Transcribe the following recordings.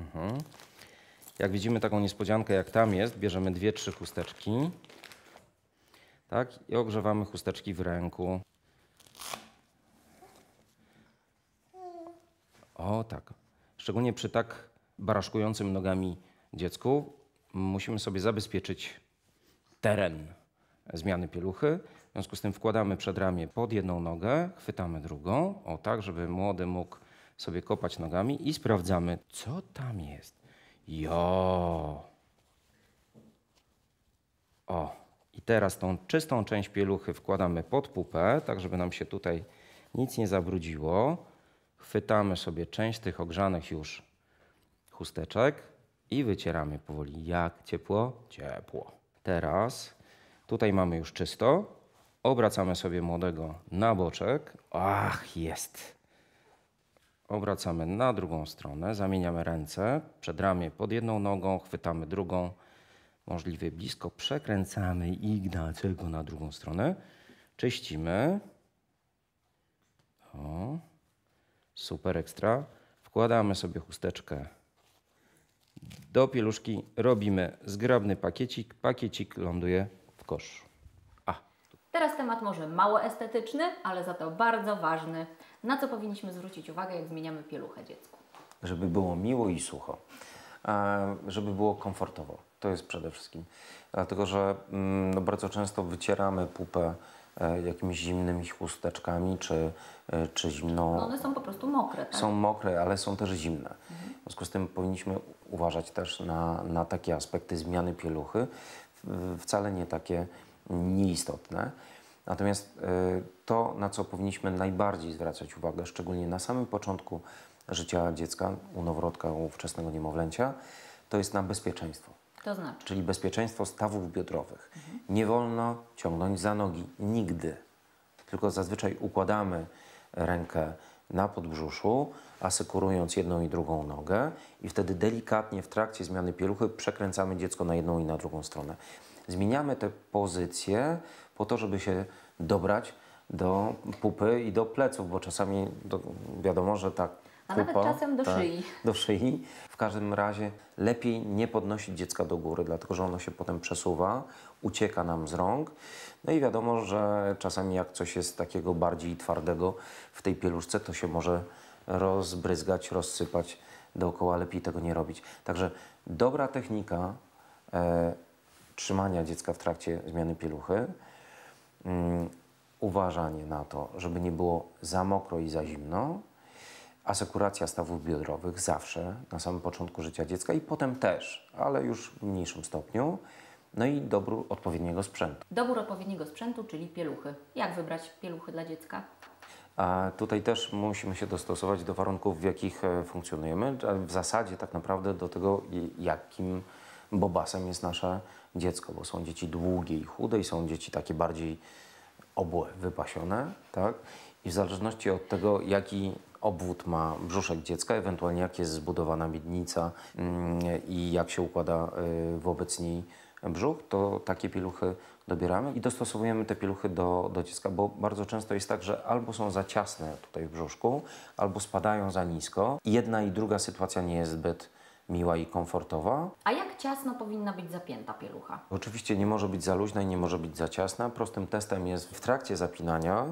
Mhm. Jak widzimy taką niespodziankę jak tam jest, bierzemy dwie, trzy chusteczki. Tak? I ogrzewamy chusteczki w ręku. O tak. Szczególnie przy tak baraszkującym nogami dziecku musimy sobie zabezpieczyć teren zmiany pieluchy. W związku z tym wkładamy przedramię pod jedną nogę, chwytamy drugą, o tak, żeby młody mógł sobie kopać nogami i sprawdzamy, co tam jest. Jo! O, i teraz tą czystą część pieluchy wkładamy pod pupę, tak żeby nam się tutaj nic nie zabrudziło. Chwytamy sobie część tych ogrzanych już chusteczek i wycieramy powoli. Jak ciepło? Ciepło. Teraz tutaj mamy już czysto. Obracamy sobie młodego na boczek. Ach, jest. Obracamy na drugą stronę, zamieniamy ręce, przedramię pod jedną nogą, chwytamy drugą, możliwie blisko, przekręcamy Ignacego na drugą stronę, czyścimy. O, super ekstra. Wkładamy sobie chusteczkę do pieluszki, robimy zgrabny pakiecik, pakiecik ląduje w koszu. Teraz temat może mało estetyczny, ale za to bardzo ważny. Na co powinniśmy zwrócić uwagę, jak zmieniamy pieluchę dziecku? żeby było miło i sucho, e, żeby było komfortowo. To jest przede wszystkim. Dlatego, że mm, no bardzo często wycieramy pupę e, jakimiś zimnymi chusteczkami czy, e, czy zimną. No one są po prostu mokre, tak? Są mokre, ale są też zimne. W związku z tym powinniśmy uważać też na, na takie aspekty zmiany pieluchy, wcale nie takie nieistotne. Natomiast y, to, na co powinniśmy najbardziej zwracać uwagę, szczególnie na samym początku życia dziecka, u noworodka, u wczesnego niemowlęcia, to jest na bezpieczeństwo To znaczy, czyli bezpieczeństwo stawów biodrowych. Nie wolno ciągnąć za nogi nigdy, tylko zazwyczaj układamy rękę na podbrzuszu, asekurując jedną i drugą nogę i wtedy delikatnie w trakcie zmiany pieluchy przekręcamy dziecko na jedną i na drugą stronę. Zmieniamy te pozycje po to, żeby się dobrać do pupy i do pleców, bo czasami do, wiadomo, że tak A nawet czasem do szyi. do szyi. W każdym razie lepiej nie podnosić dziecka do góry, dlatego że ono się potem przesuwa, ucieka nam z rąk. No i wiadomo, że czasami jak coś jest takiego bardziej twardego w tej pieluszce, to się może rozbryzgać, rozsypać dookoła. Lepiej tego nie robić. Także dobra technika e, trzymania dziecka w trakcie zmiany pieluchy. Mm, uważanie na to, żeby nie było za mokro i za zimno. Asekuracja stawów biodrowych zawsze na samym początku życia dziecka i potem też, ale już w mniejszym stopniu. No i dobór odpowiedniego sprzętu. dobór odpowiedniego sprzętu, czyli pieluchy. Jak wybrać pieluchy dla dziecka? A tutaj też musimy się dostosować do warunków, w jakich e, funkcjonujemy, a w zasadzie tak naprawdę do tego, i- jakim bobasem jest nasze dziecko, bo są dzieci długie i chude i są dzieci takie bardziej obłe, wypasione, tak? I w zależności od tego, jaki obwód ma brzuszek dziecka, ewentualnie jak jest zbudowana miednica mm, i jak się układa y, wobec niej brzuch, to takie pieluchy dobieramy i dostosowujemy te pieluchy do, do dziecka, bo bardzo często jest tak, że albo są za ciasne tutaj w brzuszku, albo spadają za nisko. Jedna i druga sytuacja nie jest zbyt miła i komfortowa. A jak ciasno powinna być zapięta pielucha? Oczywiście nie może być za luźna i nie może być za ciasna. Prostym testem jest w trakcie zapinania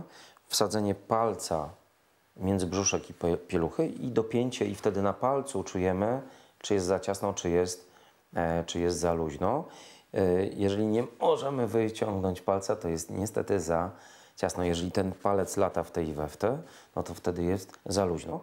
wsadzenie palca między brzuszek i pieluchy i dopięcie i wtedy na palcu czujemy, czy jest za ciasno, czy jest, e, czy jest za luźno. E, jeżeli nie możemy wyciągnąć palca, to jest niestety za ciasno. Jeżeli ten palec lata w tej i we w te, no to wtedy jest za luźno.